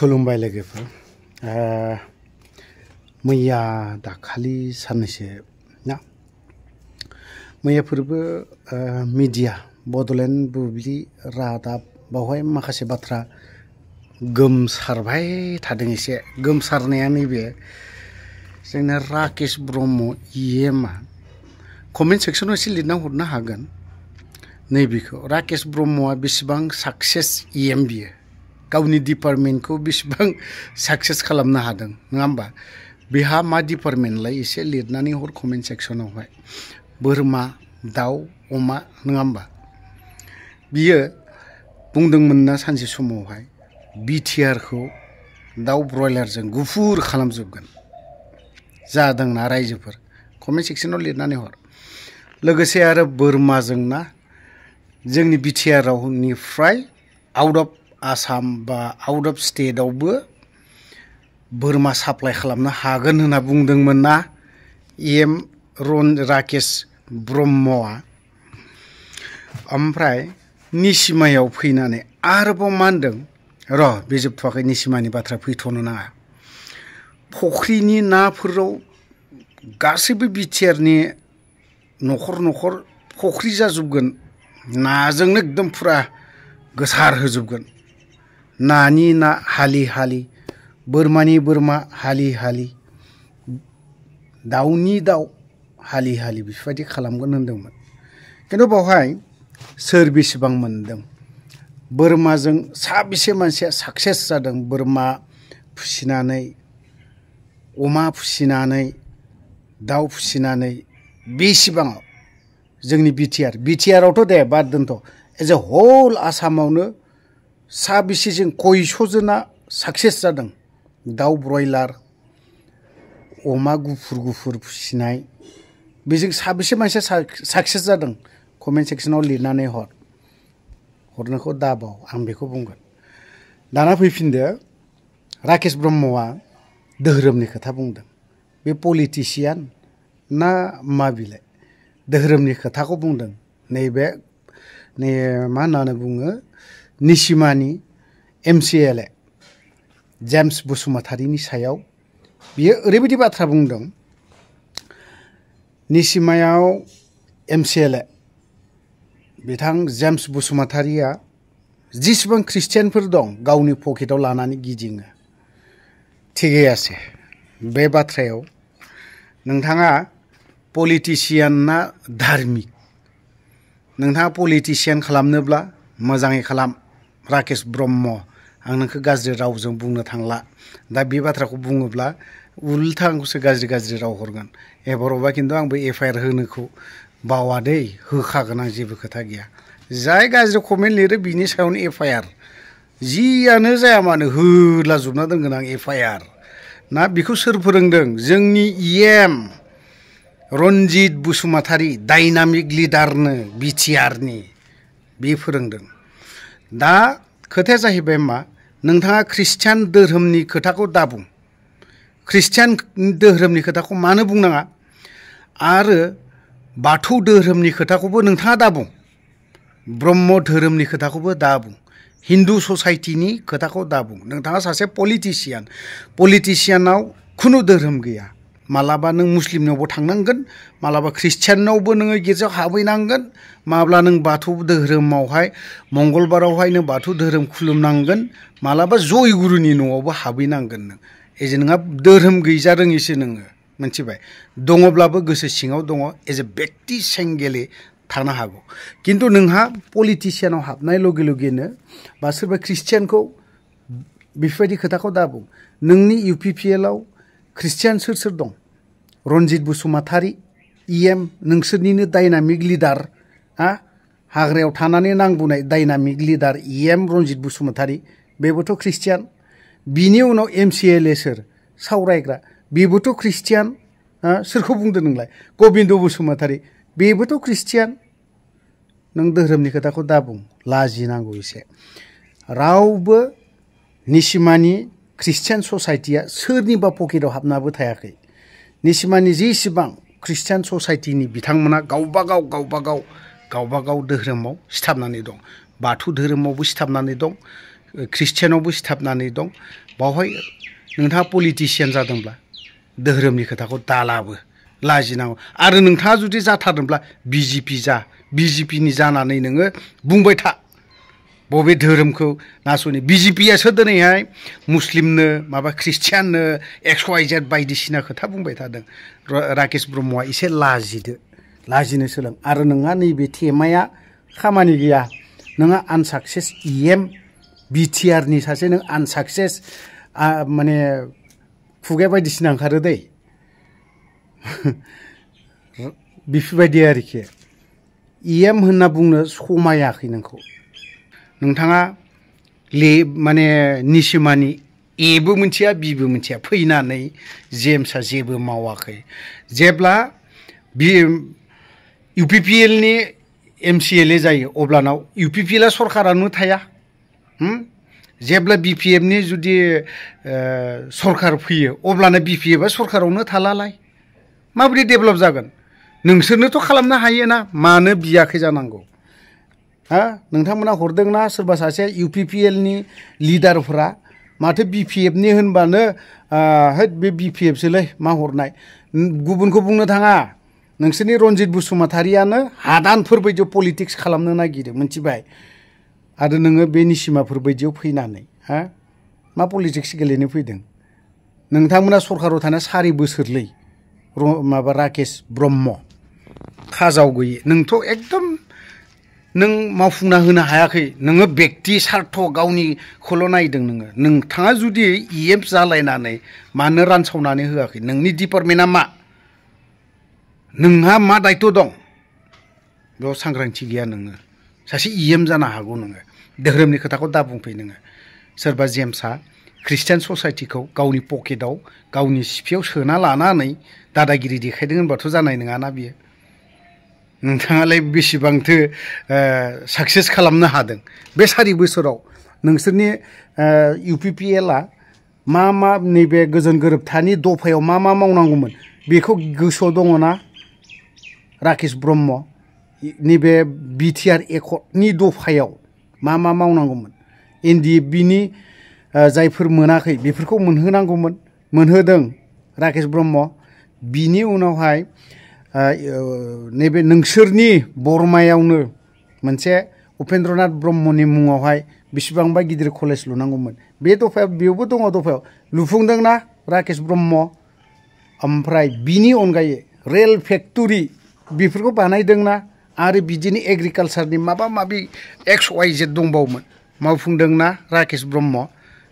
खुलुमबाय लोगोफोर। मैया दाखालि साननैसो ना? मैयाफोरबो मिडिया, बड'लेण्ड, बुब्लि, रादाब, बावहाय माखासे बाथ्रा गोमसारबाय थादों एसे। गोमसारनाया नैबे जोंना राकेश ब्रह्म इएमआ कमेन्ट सेक्सनाव लिरना हरनो हागोन। नैबेखौ, राकेश ब्रह्मआ बेसेबां साक्सेस इएम बियो? गावनि डिपार्टमेन्टखौ बेसेबां साक्सेस खालामनो हादों, नङा होमबा? बेहा मा डिपार्टमेन्टलाय एसे लिरनानै हर कमेन्ट सेक्सनावहाय बोरमा, दाउ, अमा, नङा होमबा? बियो बुंदोंमोन ना सानसे समावहाय, बिटिआरखौ दाउ ब्रयलारजों गुफुर खालामजोबगोन। जादोंना रायजोफोर? कमेन्ट सेक्सनाव लिरनानै हर। लोगोसे आरो बोरमाजों ना? जोंनि बिटिआरनिफ्राय आउट अफ आसाम बा आउट अफ स्टेटआवबो बोरमा साप्लाइ खालामनो हागोन होनना बुंदोंमोन ना एम रन राकेश ब्रह्मआ ओमफ्राय निसिमायाव फैनानै आरोबाव मा होनदों र' बे जोबथ'वाखै निसिमानि बाथ्रा फैथ'नो नाङा फख्रिनि नाफोराव गासैबो बिटिआरनि न'खर न'खर फख्रि जाजोबगोन नाजोंनो एकदम फुरा गोसार होजोबगोन नानि ना हालि हालि बोरमानि बोरमा हालि हालि दाउनि दाउ हालि हालि बेफोरबायदि खालामगोन होनदोंमोन। खिन्थु बावहाय सोर बेसेबां मोनदों? बोरमाजों साबेसे मानसिया साक्सेस जादों? बोरमा फिसिनानै, अमा फिसिनानै, दाउ फिसिनानै बेसेबाङाव जोंनि बिटिआर। बिटिआरआवथ' दे बाद दोनथ' एज ए हल आसामावनो साबेसे जों कयस'जना साक्सेस जादों दाउ ब्रयलार अमा गुफुर गुफुर फिसिनाय बेजों साबेसे मानसिया साक्सेस जादों कमेन्ट सेक्सनाव लिरनानै हर हरनोखौ दाबाव आं बेखौ बुंगोन दाना फैफिनदो राकेश ब्रह्मआ धोरोमनि खोथा बुंदों बे पलिटिसियान ना मा बिलाय धोरोमनि खोथाखौ बुंदों नैबे नै मा होननानै बुङो निसिमानि M C L A James बसुमतारिनि सायाव। बियो ओरैबायदि बाथ्रा बुंदों निसिमायाव एम सि एल ए बिथां जेम्स बसुमतारिया जेसेबां ख्रिस्टियानफोर दं, गावनि पकेटाव लानानै गिदिङो। थिगै आसे बे बाथ्रायाव। नोंथाङा पलिटिसियान ना धार्मिक? नोंथाङा पलिटिसियान खालामनोब्ला मोजाङै खालाम। राकेश ब्रह्म आं नोंखौ गाज्रि रावजों बुंनो थांला दा बे बाथ्राखौ बुङोब्ला उल्था आंखौसो गाज्रि गाज्रि राव हरगोन एबारावबा खिन्थु आंबो एफ आइ आर होनोखौ बावा दै होखागोन आं जेबो खोथा गैया जाय गाज्रि कमेन्ट लिरो बिनि सायावनो एफ आइ आर जियानो जाया मानो होलाजोबना दोनगोन आं एफ आइ आर ना बेखौ सोर फोरोंदों जोंनि इएम रन्जित बसुमतारी डाइनामिक लिडारनो बिटिआरनि बे फोरोंदों दा खोथाया जाहैबाय मा नोंथाङा ख्रिस्टियान धोरोमनि खोथाखौ दाबुं ख्रिस्टियान धोरोमनि खोथाखौ मानो बुंनाङा आरो बाथौ धोरोमनि खोथाखौबो नोंथाङा दाबुं ब्रह्म धोरोमनि खोथाखौबो दाबुं हिन्दु ससाइटिनि खोथाखौ दाबुं नोंथाङा सासे पलिटिसियान पलिटिसियानाव खुनु धोरोम गैया मालाबा नों मुस्लिमनावबो थांनांगोन, मालाबा ख्रिस्टियानावबो नोङो गिर्जायाव हाबहैनांगोन, माब्ला नों बाथौ धोरोमावहाय, मंगलबारावहाय नों बाथौ धोरोम खुलुमनांगोन, मालाबा जयगुरुनि न'आवबो हाबहैनांगोन नों। एजे नोंहा धोरोम गैजा रोङिसो नोङो मिथिबाय दङब्लाबो गोसो सिङाव दङ एज ए बेक्ति सेंगेले थानो हागौ। खिन्थु नोंहा पलिटिसियानाव हाबनाय लगे लगेनो बा सोरबा ख्रिस्टियानखौ बेफोरबायदि खोथाखौ दाबुं नोंनि इउ पि पि एलआव ख्रिस्टियान सोर सोर दं? रन्जित बसुमतारी इएम नोंसोरनिनो डाइनामिक लिडार हा हाग्रायाव थानानै नांबोनाय dynamic leader EM Ranjit Basumatary बेबोथ' ख्रिस्टियान बिनि उनाव एम सि एल ए सोर सावरायग्रा बेबोथ' ख्रिस्टियान सोरखौ बुंदों नोंलाय गबिन्द बसुमतारी बेबोथ' ख्रिस्टियान नों धोरोमनि खोथाखौ दाबुं लाजिनांगौ एसे रावबो निसिमानि ख्रिस्टियान ससाइटिया सोरनिबा पकेटाव हाबनाबो थायाखै निसिमानि जेसेबां ख्रिस्टियान ससाइटिनि बिथांमोना गावबा गाव गावबा गाव गावबा गाव धोरोमाव सिथाबनानै दं बाथौ धोरोमावबो सिथाबनानै दं ख्रिस्टियानावबो सिथाबनानै दं बावहाय नोंथाङा पलिटिसियान जादोंब्ला धोरोमनि खोथाखौ दालाबो लाजिनांगौ आरो नोंथाङा जुदि जाथारदोंब्ला बिजेपि जा बिजेपिनि जानानै नोङो बुंबाय था बबे धोरोमखौ नासयनो बिजेपियासो दिनैहाय मुस्लिमनो, माबा ख्रिस्टियाननो, एक्स वाइ जेड बायदिसिना खोथा बुंबाय थादों। राकेश ब्रह्मआ एसे लाजिदो। लाजिनो सोलों। आरो नोंहा नैबे थेमाया खामानि गैया। नोंहा आनसाक्सेस इ एम सासे नों आनसाक्सेस माने खुगाया बायदिसिना ओंखारो दै। बेफोरबायदि आरोखि। इ एम होनना नोंथाङा ले माने निसिमानि एबो मिथिया बिबो मिथिया फैनानै जेम्सआ जेबो मावाखै। जेब्ला बि इउ पि पि एलनि एम सि एल ए जायो, अब्लानाव इउ पि पि एलआ सरकारानो थाया। जेब्ला बि पि एफनि जुदि सरकार फैयो, अब्लानो बि पि एफआ सरकारावनो थालालाय। माबोरै डेभेलप जागोन? नोंसोरनोथ' खालामनो हायो ना मानो बियाखै जानांगौ? हा? नोंथांमोना हरदोंना सोरबा सासे इउ पि पि एलनि लिडारफ्रा माथो बि पि एफनि होनबानो हैद बे बि पि एफसोलै मा हरनाय? गुबुनखौ बुंनो थाङा। नोंसोरनि रन्जित बसुमतारियानो हादानफोर बायदियाव पलिटिक्स खालामनो नागिरो मिथिबाय आरो नोङो बे निसिमाफोर बायदियाव फैनानै, हा? मा पलिटिक्स गेलेनो फैदों? नोंथांमोना सरकाराव थानाय सारि बोसोरलै माबा राकेश ब्रह्म, खाजाव गैयि। नोंथ' एकदम नों मावफुंना होनो हायाखै नोङो बेक्ति सार्थ गावनिखौल' नायदों नोङो नोंथाङा जुदि इ एम जालायनानै मानो रानसावनानै होआखै नोंनि डिपार्टमेन्टआ मा नोंहा मा दायथ' दं बेयाव सांग्रांथि गैया नोङो सासे इ एम जानो हागौ नोङो धोरोमनि खोथाखौ दा बुंफै नोङो सोरबा जेम्सआ ख्रिस्टियान ससाइटिखौ गावनि पकेटाव गावनि सिफियाव सोना लानानै दादागिरि देखायदों होनबाथ' जानाय नङाना बियो नोंथाङालाय बेसेबांथो साक्सेस खालामनो हादों? बे सारि बोसोराव नोंसोरनि इउ पि पि मा मा नैबे गोजोन गोरोबथानि दफायाव मा मा मावनांगौमोन? बेखौ गोसोआव दङ ना? राकेश ब्रह्म, नैबे बि टि आर एकर्डनि दफायाव मा मा मावनांगौमोन? एन डि एफ़ बिनि जायफोर मोनाखै बेफोरखौ मोनहोनांगौमोन। मोनहोदों राकेश ब्रह्म। बिनि उनावहाय नैबे नोंसोरनि बरमायावनो मोनसे उपेन्द्रनाथ ब्रह्मनि मुङावहाय बेसेबांबा गिदिर कलेज लुनांगौमोन। बे दफायाव, बेयावबो दङ दफायाव। लुफुंदोंना राकेश ब्रह्म। ओमफ्राय बिनि अनगायै रेल फेक्टरि, बेफोरखौ बानायदोंना आरो बिदिनो एग्रिकालसारनि माबा माबि एक्स वाइ जेड दंबावोमोन। मावफुंदोंना राकेश ब्रह्म।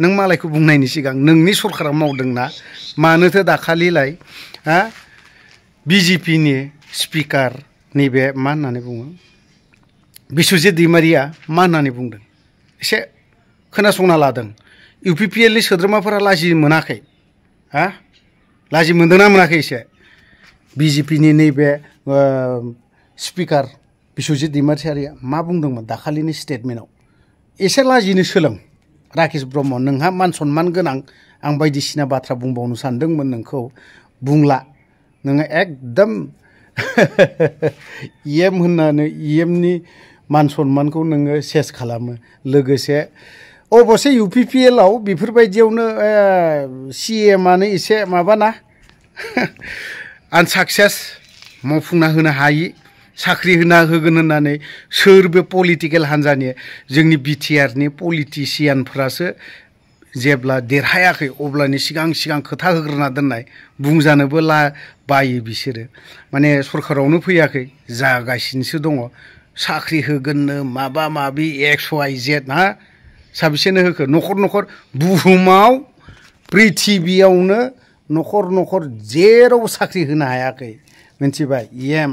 नों मालायखौ बुंनायनि सिगां नोंनि सरकारा मावदोंना मानोथो दाखालिलाय, हा? बिजेपिनि स्पिकार नैबे मा होननानै बुङो? बिस्वजित दैमारिया मा होननानै बुंदों? एसे खोनासंना लादों। इउ पि पि एलनि सोद्रोमाफोरा लाजि मोनाखै। हा? लाजि मोनदोंना मोनाखै एसे? बिजेपिनि नैबे स्पिकार बिस्वजित दैमारिया मा बुंदोंमोन दाखालिनि स्टेटमेन्टआव एसे लाजिनो सोलों राकेश ब्रह्म। नोंहा मान सनमान गोनां आं बायदिसिना बाथ्रा बुंबावनो सानदोंमोन नोंखौ। बुंला। नोङो एकदम इ एम होननानै इ एमनि मान सनमानखौ नोङो सेस खालामो। लोगोसे अबसे इउ पि पि एलआव बेफोरबायदियावनो सि एमआनो एसे माबाना आनसाक्सेस मावफुंना होनो हायि साख्रि होना होगोन होननानै सोर बे पलिटिकेल हान्जानि जोंनि बिटिआरनि पलिटिसियानफ्रासो जेब्ला देरहायाखै अब्लानि सिगां सिगां खोथा होग्रोना दोननाय बुंजानोबो ला बायो बिसोरो माने सरकारावनो फैयाखै जागासिनोसो दङ साख्रि होगोननो माबा माबि एक्स वाइ जेड ना साबेसेनो होखो न'खर न'खर बुहुमाव प्रिथिबियावनो न'खर न'खर जेरावबो साख्रि होनो हायाखै मिथिबाय इ एम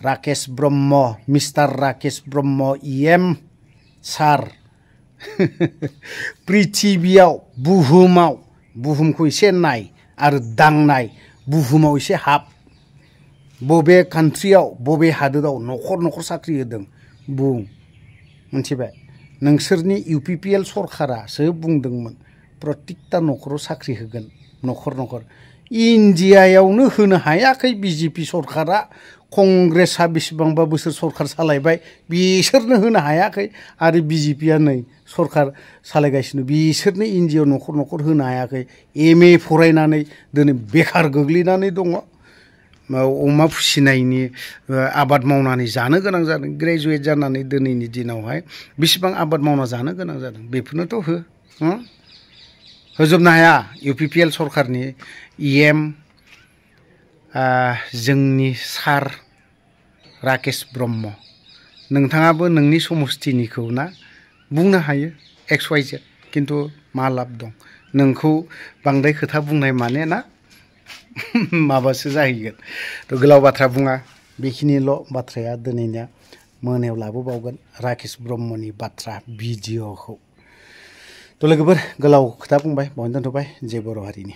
राकेश ब्रह्म मिस्टार राकेश ब्रह्म इ एम सार प्रिथिबियाव बुहुमाव बुहुमखौ एसे नाय आरो दांनाय बुहुमाव एसे हाब बबे कान्ट्रियाव बबे हादोराव न'खर न'खर साख्रि होदों बुं मिथिबाय नोंसोरनि इउ पि पि एल सरकारासो बुंदोंमोन प्रत्येकता न'खराव साख्रि होगोन न'खर न'खर इन्डियायावनो होनो हायाखै बिजेपि सरकारा कंग्रेसआ बेसेबांबा बोसोर सरकार सालायबाय बिसोरनो होनो हायाखै आरो बिजेपिया नै सरकार सालायगासिनो बिसोरनो इन्डियायाव न'खर न'खर होनो हायाखै एम ए फरायनानै दिनै बेखार गोग्लैनानै दङ अमा फिसिनायनि आबाद मावनानै जानो गोनां जादों ग्रेजुवेट जानानै दिनैनि दिनावहाय बेसेबां आबाद मावना जानो गोनां जादों बेफोरनोथ' हो होजोबनो हाया इउ पि पि एल सरकारनि इ एम जोंनि सार राकेश ब्रह्म। नोंथाङाबो नोंनि समस्थिनिखौ ना बुंनो हायो एक्स वाइ जेड, खिन्थु मा लाब दं? नोंखौ बांद्राय खोथा बुंनाय माने ना माबासो जाहैगोन। थ' गोलाव बाथ्रा बुङा, बेखिनिल' बाथ्राया दिनैनिया मोनायाव लाबोबावगोन राकेश ब्रह्मनि बाथ्रा भिडिअखौ थ' लोगोफोर गोलाव खोथा बुंबाय बावनो दोनथ'बाय जे बर' हारिनि